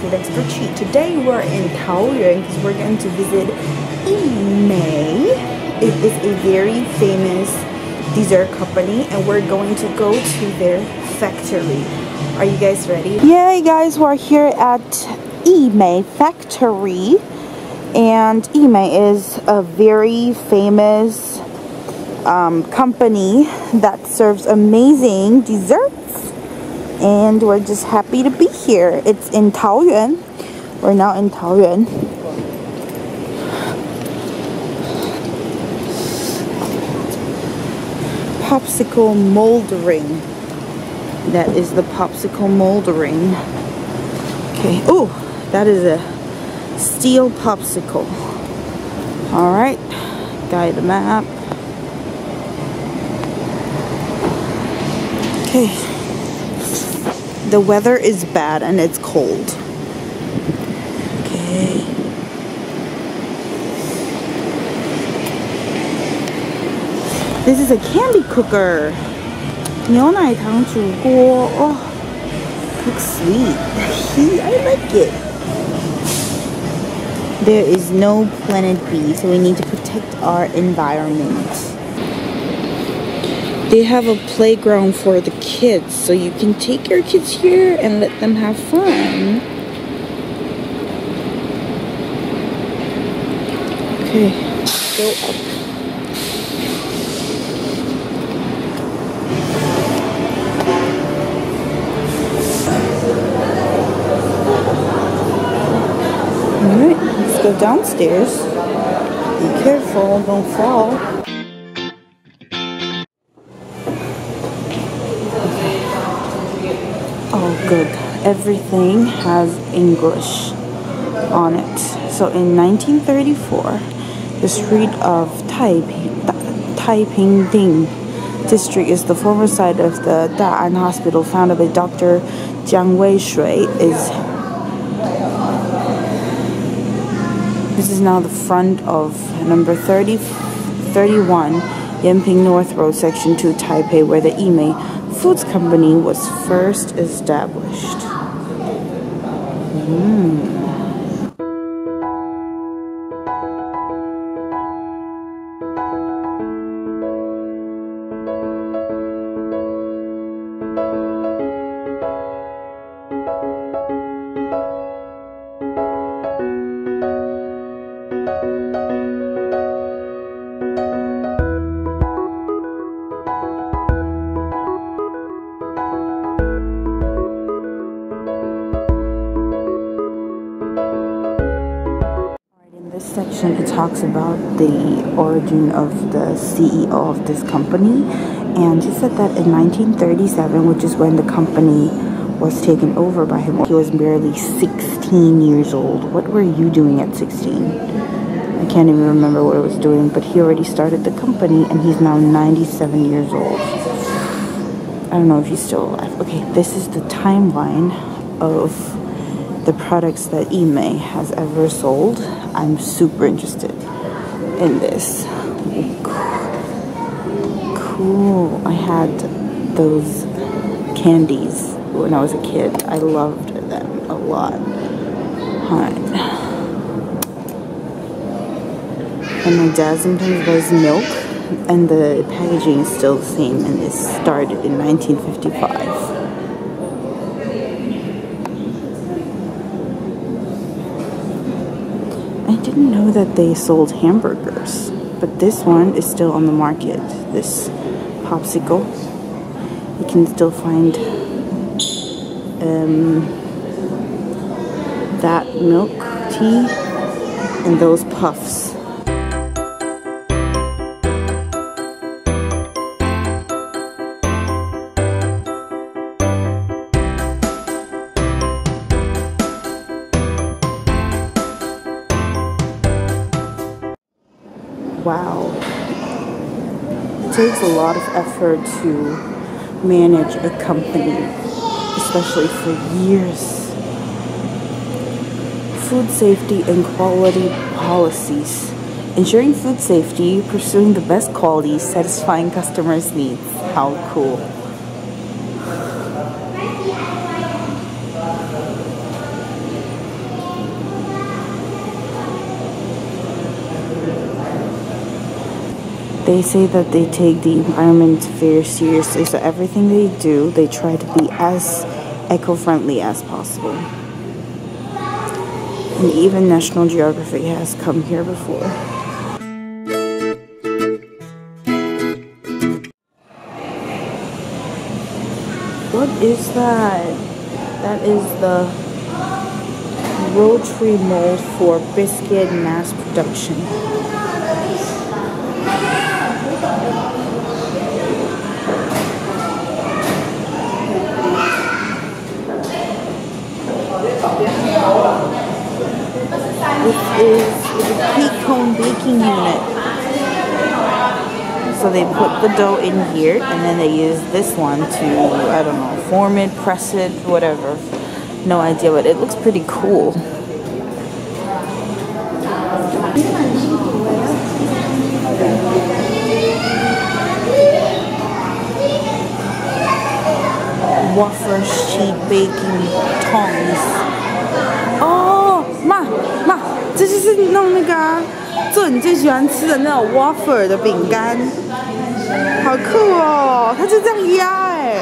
Food Expert. Today we're in Taoyuan because we're going to visit I-Mei. It is a very famous dessert company and we're going to go to their factory. Are you guys ready? Yeah guys, we're here at I-Mei factory and I-Mei is a very famous um, company that serves amazing desserts and we're just happy to be here. It's in Taoyuan. We're now in Taoyuan. Popsicle moldering. That is the popsicle moldering. Okay. Oh, that is a steel popsicle. All right. Guide the map. Okay. The weather is bad and it's cold. Okay. This is a candy cooker. 牛奶糖煮锅. Oh, looks sweet. I like it. There is no planet B, so we need to protect our environment. They have a playground for the kids, so you can take your kids here and let them have fun. Okay, go up. Alright, let's go downstairs. Be careful, don't fall. Everything has English on it. So in 1934, the street of Taiping, Taiping Ding district is the former site of the Da'an Hospital founded by Dr. Jiang Weishui is this is now the front of number 30, 31 Yanping North Road, Section 2, Taipei, where the I-Mei Foods Company was first established. Mm. Talks about the origin of the CEO of this company and he said that in 1937 which is when the company was taken over by him he was barely 16 years old. What were you doing at 16 I can't even remember what I was doing but he already started the company and he's now 97 years old. I don't know if he's still alive. Okay this is the timeline of the products that I-Mei has ever sold. I'm super interested in this. Cool. I had those candies when I was a kid. I loved them a lot. Alright. And my dad sometimes buys milk and the packaging is still the same and it started in 1955. That they sold hamburgers, but this one is still on the market. This popsicle. You can still find um, that milk tea and those puffs. Takes a lot of effort to manage a company, especially for years. Food safety and quality policies. Ensuring food safety, pursuing the best quality, satisfying customers' needs. How cool. They say that they take the environment very seriously, so everything they do, they try to be as eco-friendly as possible. And even National Geography has come here before. What is that? That is the rotary mold for biscuit mass production. This is a heat cone baking unit. So they put the dough in here and then they use this one to, I don't know, form it, press it, whatever. No idea, but it looks pretty cool. Waffle sheet baking tongs. 弄那个、啊、做你最喜欢吃的那种 waffle 的饼干，好酷哦！它就这样压哎。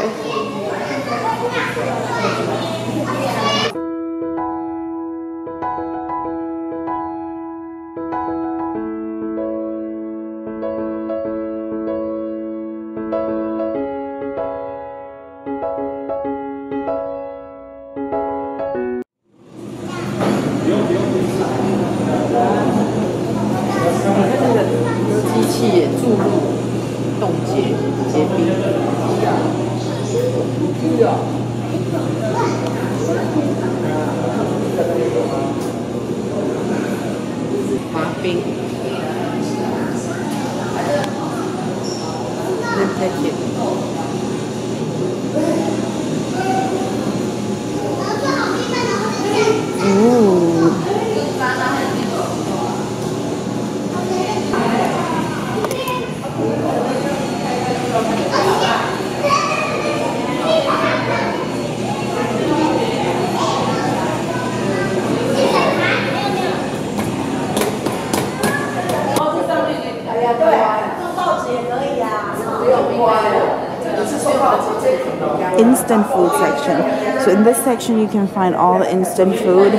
Instant food section. So in this section you can find all the instant food,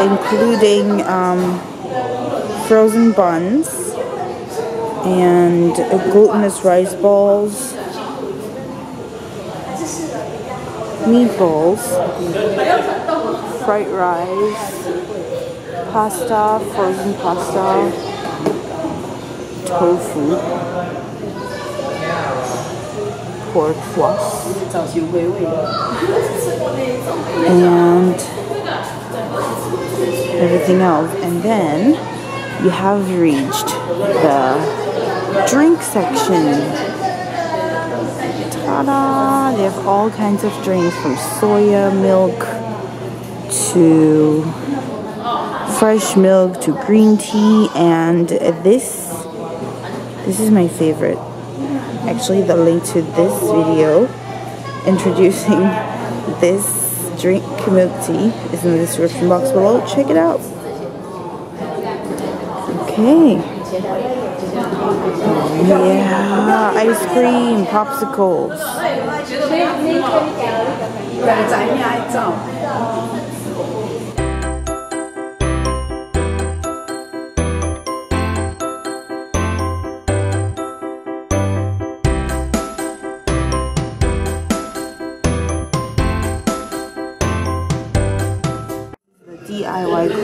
including um, frozen buns and glutinous rice balls, meatballs, fried rice, pasta, frozen pasta, tofu pork floss. And everything else. And then you have reached the drink section. Ta-da! They have all kinds of drinks from soya milk to fresh milk to green tea and this this is my favorite actually the link to this video introducing this drink milk tea is in the description box below. Check it out. Okay. Yeah ice cream popsicles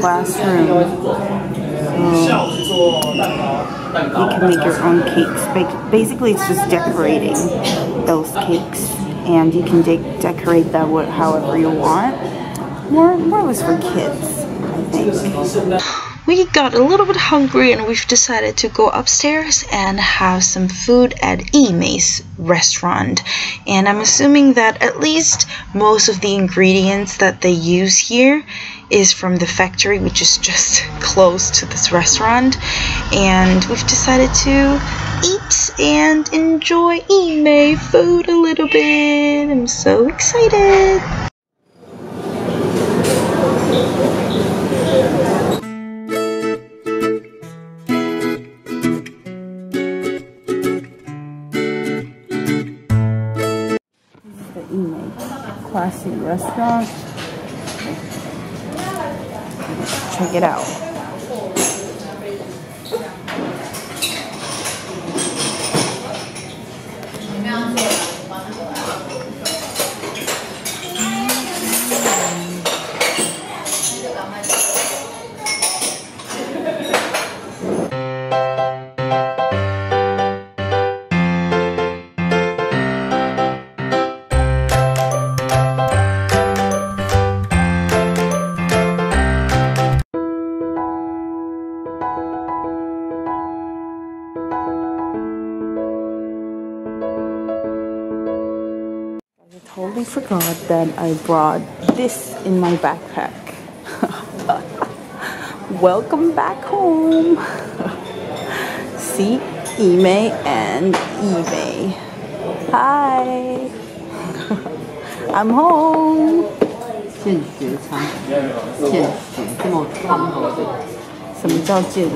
Classroom. Um, you can make your own cakes. Basically, it's just decorating those cakes, and you can de decorate them however you want. More, more or less for kids, I think we got a little bit hungry and we've decided to go upstairs and have some food at I-Mei's restaurant. And I'm assuming that at least most of the ingredients that they use here is from the factory, which is just close to this restaurant. And we've decided to eat and enjoy I-Mei food a little bit. I'm so excited! The restaurant Check it out. I brought this in my backpack. Welcome back home. See Ime and Ime. Hi. I'm home. 见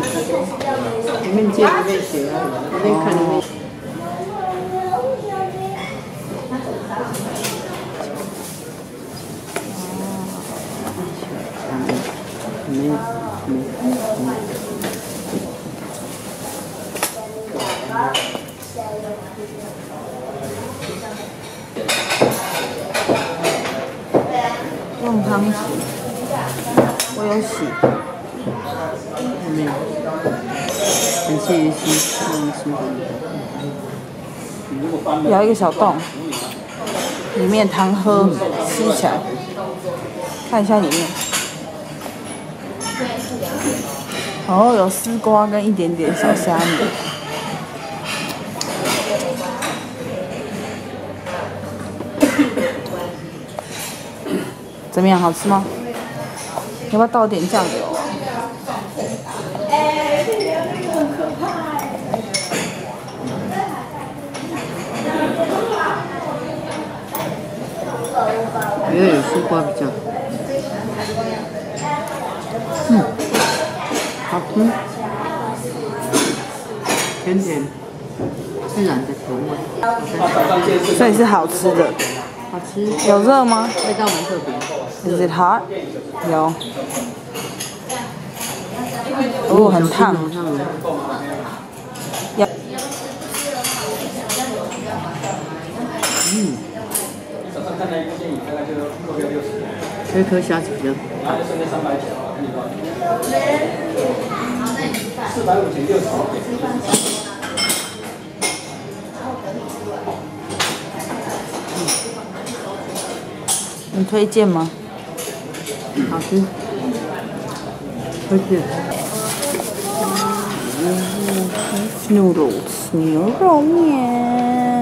咬一个小洞，里面汤喝吸起来，看一下里面。哦，有丝瓜跟一点点小虾米。怎么样，好吃吗？要不要倒点酱油啊？我觉得有丝瓜比较，嗯，好吃，甜甜，自然的甜味，所以是好吃的。好吃，有热吗味道蛮特别。？Is it hot？有。哦，很烫。看来一部。虾子酱。百，你报。四百五减六十。你推荐吗？好吃，推荐。牛肉，牛肉面。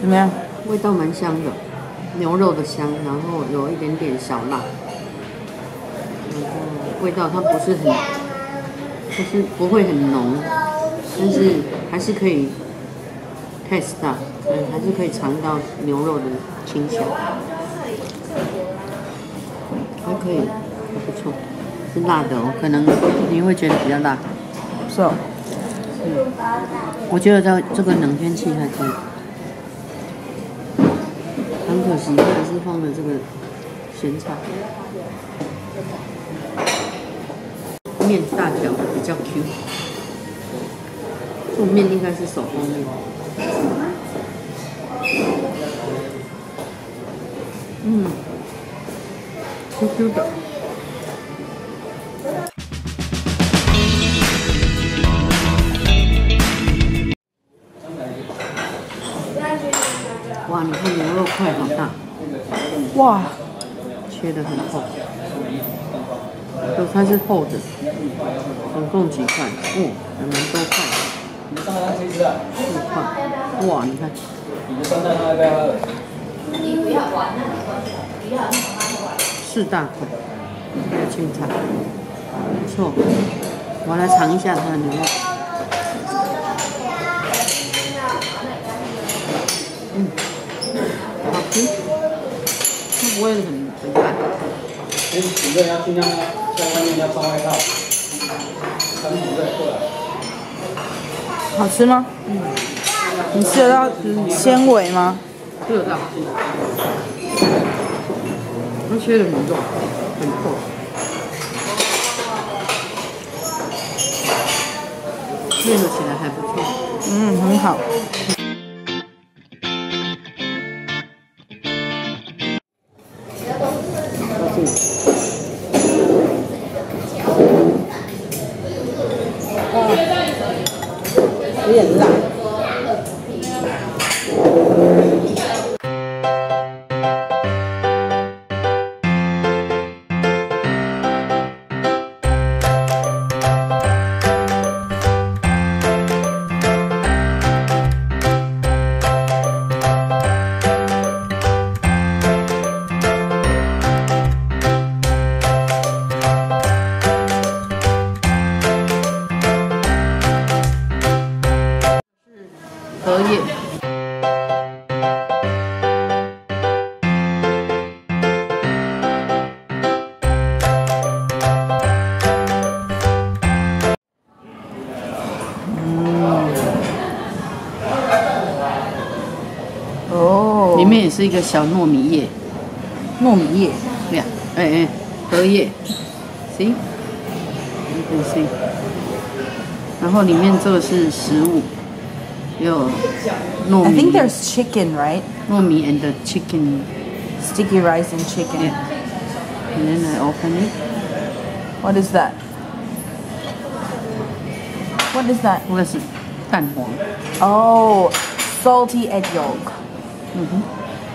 怎么样？味道蛮香的，牛肉的香，然后有一点点小辣，然后味道它不是很，不是不会很浓，但是还是可以 taste 到，嗯，还是可以尝到牛肉的清香，还可以，还不错，是辣的哦，可能你会觉得比较辣，是哦。我觉得在这个冷天气还可以。很可惜，还是放了这个咸菜。面大条比较 Q，这种面应该是手工面。嗯，Q Q 的。哇，切的很厚，就它是厚的，总共几块？哦，还蛮多块，四块。哇，你看，四大块，还有青菜，不错。我来尝一下它的牛肉。嗯，好吃，不会很很烂。你煮的要尽量在外面要穿外套，很煮的过来。好吃吗？嗯。你吃得到纤维吗？吃得到。它切的很重，很厚。配合起来还不错。嗯，很好。一个小糯米叶，糯米叶。对呀，哎哎，荷叶，see，你可以 see。然后里面这个是食物，有糯 I 米 think there's chicken, right? 糯米 and the chicken. Sticky rice and chicken. Yeah. And then I open it. What is that? What is that? 这个是蛋黄， Oh, salty egg yolk. 嗯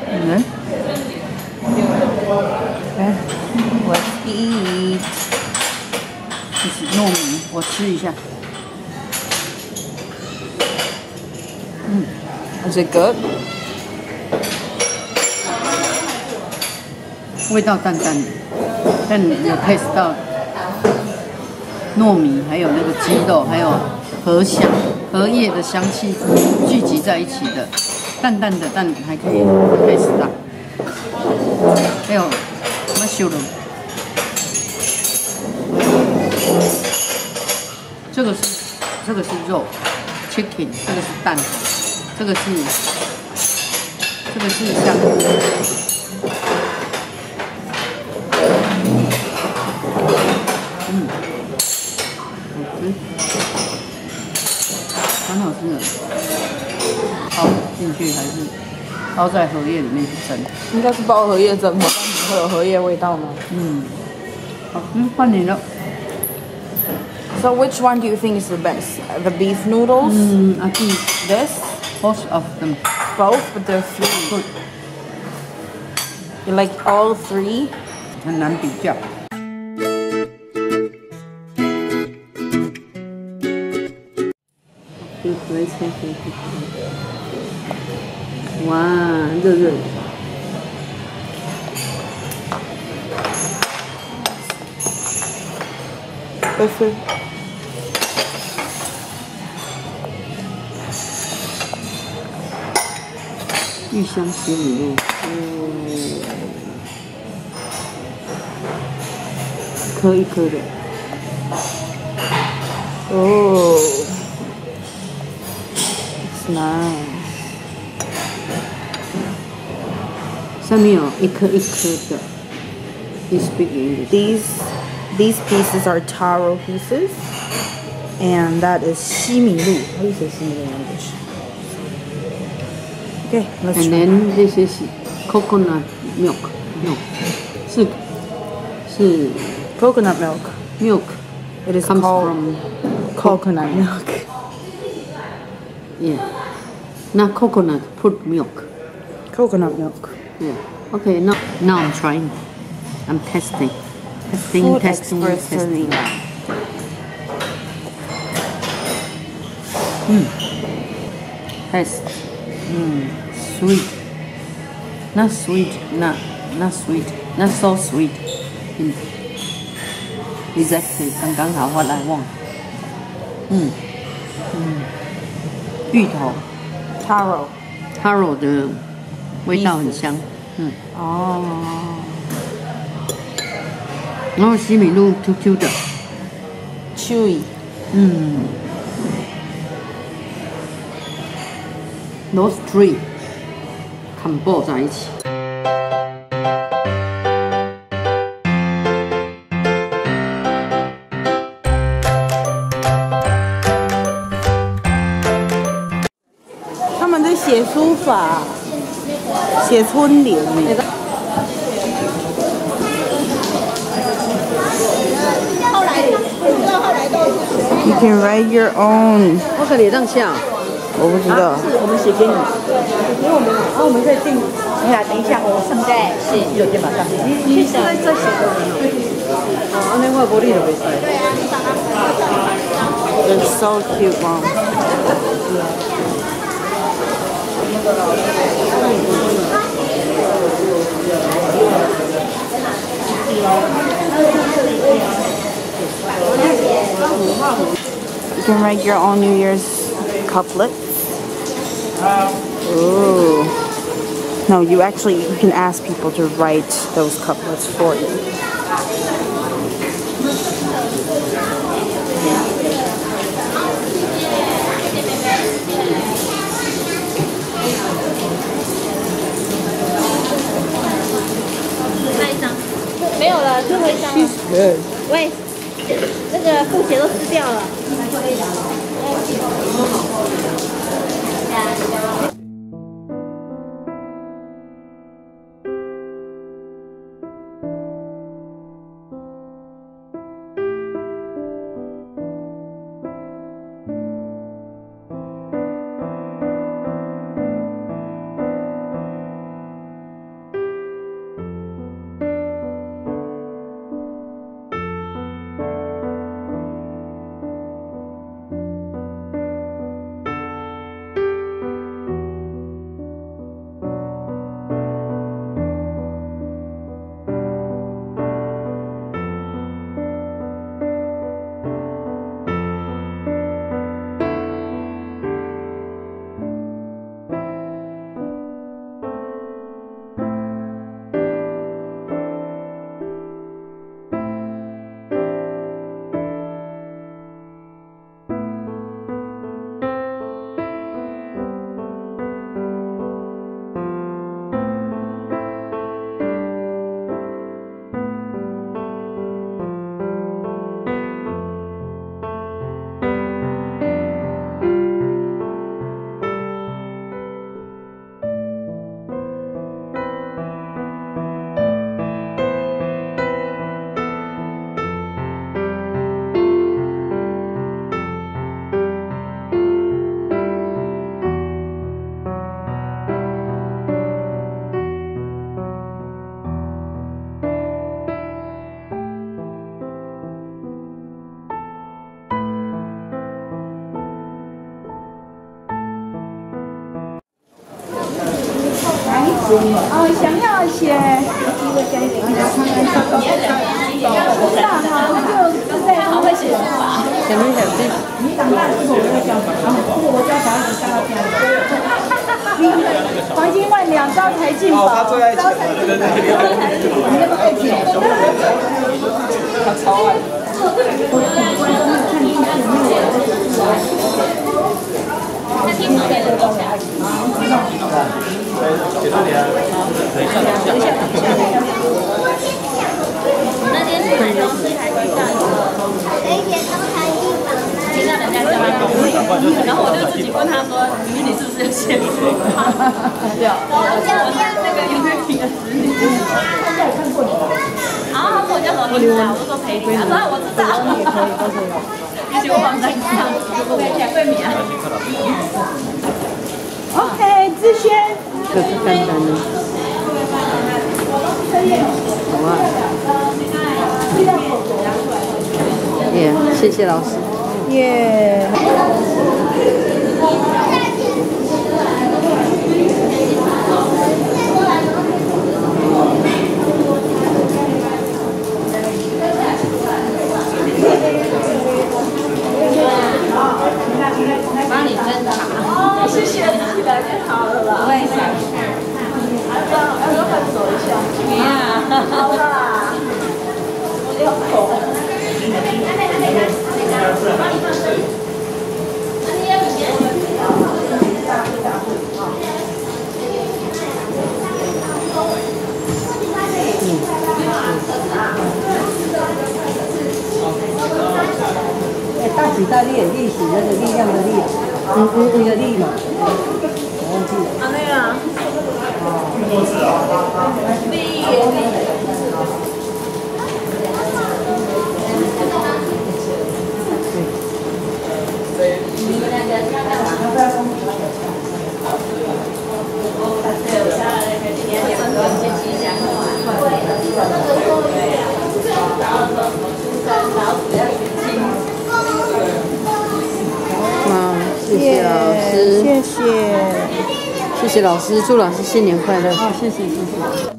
嗯，Okay. Let's eat. 这是糯米，我吃一下，Is it good? 味道淡淡的，但有 taste 到糯米，还有那个鸡肉，还有荷香、荷叶的香气聚集在一起的，淡淡的，但还可以 taste 到。还有 mushroom，这个是这个是肉，chicken，这个是蛋，这个是这个是香菇。嗯，蛮好吃的。包进去还是包在荷叶里面去蒸？应该是包荷叶蒸吧，但怎么会有荷叶味道呢嗯，好，嗯，换你了。 ？So which one do you think is the best? The beef noodles? 嗯，I think This? both of them Both, but they're three. good， You like all three? 很难比较。就来切切切。 哇，热热的，拜拜。玉香小米露，嗯，一颗一颗的，哦，是哪？You speak English. These these pieces are taro pieces, and that is shimiru. How do you say in English? Okay, let's. And try. then this is coconut milk. No, 是是 coconut milk. Milk. It is comes called from coconut milk. Yeah, not coconut. Put milk. Coconut milk. Yeah. Okay, now now I'm trying. I'm testing. Testing, Food testing, expert testing. Selena. Test. Mm, sweet. Not sweet, not not sweet, not so sweet. Mm. Exactly，刚刚好，what I want。嗯嗯，芋头 Taro. taro 的味道很香。 嗯，Oh. 然后西米露 Q Q 的，chewy. 嗯，those three combo 在一起。他们在写书法，写春联呢。You can write your own。我可以让笑。我不知道。我们写给你，因为我们，然后我们再定，哎呀，等一下，我上对是有肩膀上，你你现在在写的，哦，安尼我无你就袂使。They're so cute, mom. You can write your own New Year's couplets. Ooh. No, you actually you can ask people to write those couplets for you. 喂，那个布鞋都湿掉了。你是不是要谢谢？对啊，我叫那个尤桂平的子女，他们也看过你了。啊，他们我叫什么？我叫，我说陪闺。啊，我知道。哈哈哈！哈哈哈！谢谢我王老师，谢谢桂敏。好，哎，志轩。耶。好啊。嗯，你看，质量不错。耶，谢谢老师。耶。帮你斟茶。哦，谢谢。沏的太好了。不会上。啊，要多喝水一下。啊，好了。我尿口。老师，祝老师新年快乐。好，谢谢谢谢。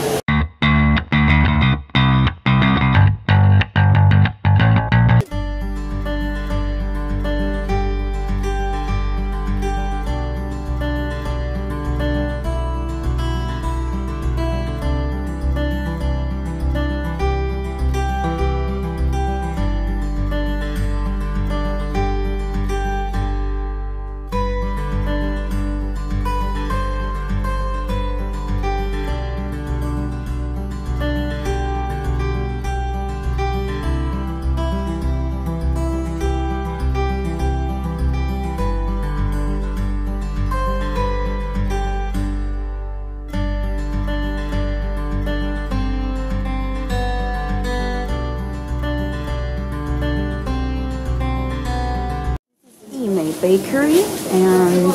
Bakery and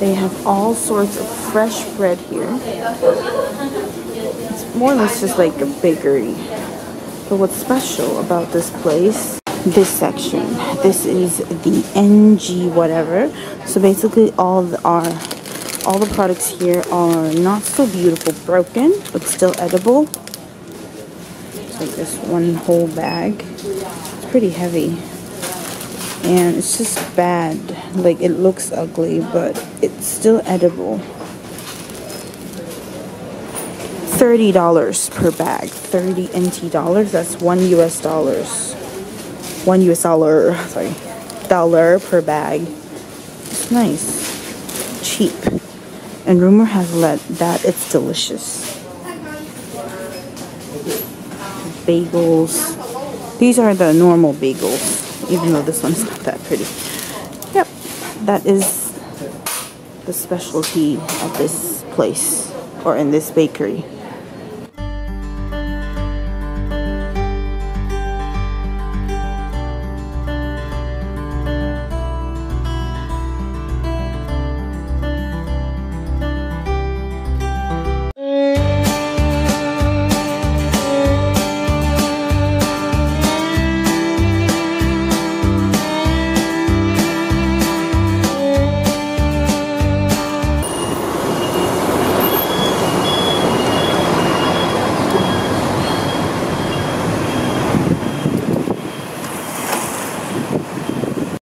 they have all sorts of fresh bread here. It's more or less just like a bakery. But what's special about this place, this section, this is the NG whatever. So basically all the, our all the products here are not so beautiful broken, but still edible. It's like this one whole bag. It's pretty heavy and it's just bad. Like it looks ugly but it's still edible. $30 per bag. 30 NT dollars. That's 1 US dollars. 1 US dollar. Sorry. Dollar per bag. It's nice. Cheap. And rumor has let that it's delicious. Bagels. These are the normal bagels even though this one's not that pretty. Yep, that is the specialty of this place or in this bakery.